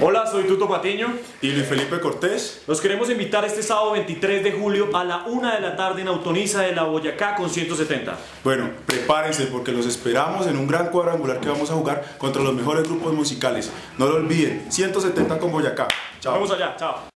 Hola, soy Tuto Patiño. Y Luis Felipe Cortés. Los queremos invitar este sábado 23 de julio a la 1 de la tarde en Autonisa de la Boyacá con 170. Bueno, prepárense porque los esperamos en un gran cuadrangular que vamos a jugar contra los mejores grupos musicales. No lo olviden, 170 con Boyacá. Chao. Vamos allá, chao.